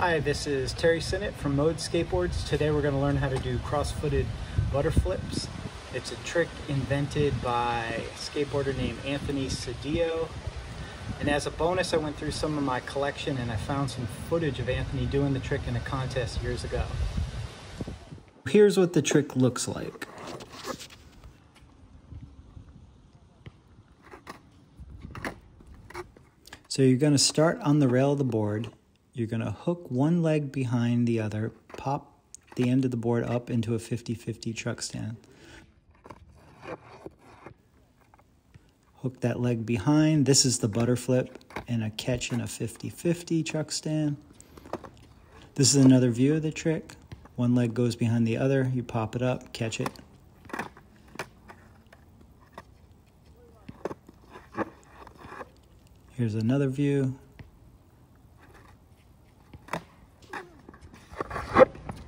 Hi, this is Terry Synnott from Mode Skateboards. Today we're going to learn how to do cross-footed butter flips. It's a trick invented by a skateboarder named Anthony Sedillo. And as a bonus, I went through some of my collection and I found some footage of Anthony doing the trick in a contest years ago. Here's what the trick looks like. So you're going to start on the rail of the board. You're going to hook one leg behind the other, pop the end of the board up into a 50-50 truck stand. Hook that leg behind. This is the butter flip and a catch in a 50-50 truck stand. This is another view of the trick. One leg goes behind the other. You pop it up, catch it, Here's another view.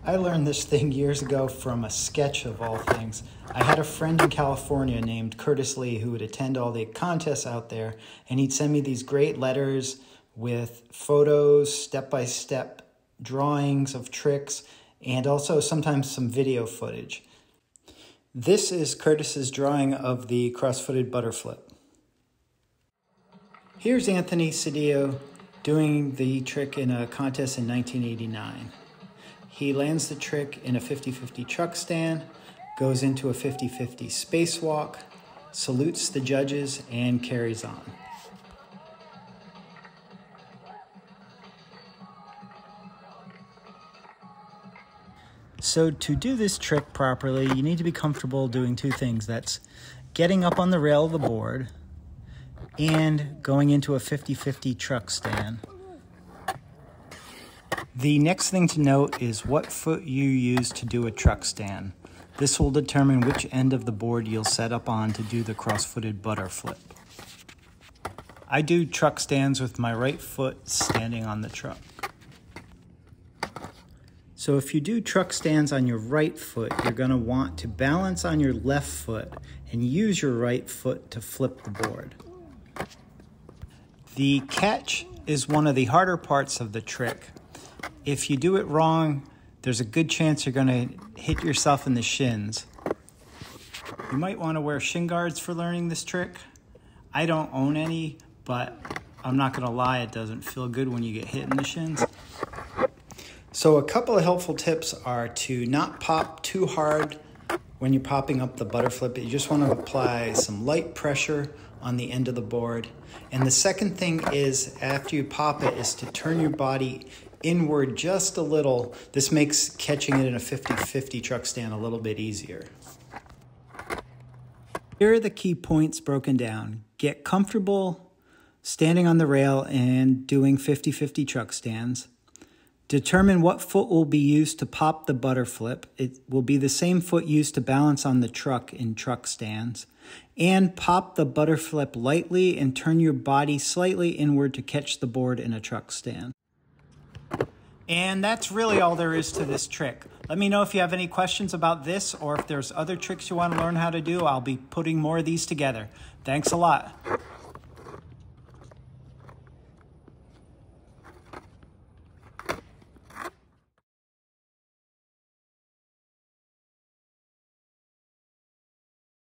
I learned this thing years ago from a sketch of all things. I had a friend in California named Curtis Lee who would attend all the contests out there, and he'd send me these great letters with photos, step by step drawings of tricks, and also sometimes some video footage. This is Curtis's drawing of the cross-footed butter flip. Here's Anthony Sedillo doing the trick in a contest in 1989. He lands the trick in a 50-50 truck stand, goes into a 50-50 spacewalk, salutes the judges, and carries on. So to do this trick properly, you need to be comfortable doing two things. That's getting up on the rail of the board, and going into a 50-50 truck stand. The next thing to note is what foot you use to do a truck stand. This will determine which end of the board you'll set up on to do the cross-footed butter flip. I do truck stands with my right foot standing on the truck. So if you do truck stands on your right foot, you're gonna want to balance on your left foot and use your right foot to flip the board. The catch is one of the harder parts of the trick. If you do it wrong, there's a good chance you're going to hit yourself in the shins. You might want to wear shin guards for learning this trick. I don't own any, but I'm not going to lie, it doesn't feel good when you get hit in the shins. So a couple of helpful tips are to not pop too hard when you're popping up the butter flip. You just want to apply some light pressure on the end of the board. And the second thing is after you pop it is to turn your body inward just a little. This makes catching it in a 50-50 truck stand a little bit easier. Here are the key points broken down. Get comfortable standing on the rail and doing 50-50 truck stands. Determine what foot will be used to pop the butter flip. It will be the same foot used to balance on the truck in truck stands. And pop the butter flip lightly and turn your body slightly inward to catch the board in a truck stand. And that's really all there is to this trick. Let me know if you have any questions about this or if there's other tricks you want to learn how to do. I'll be putting more of these together. Thanks a lot.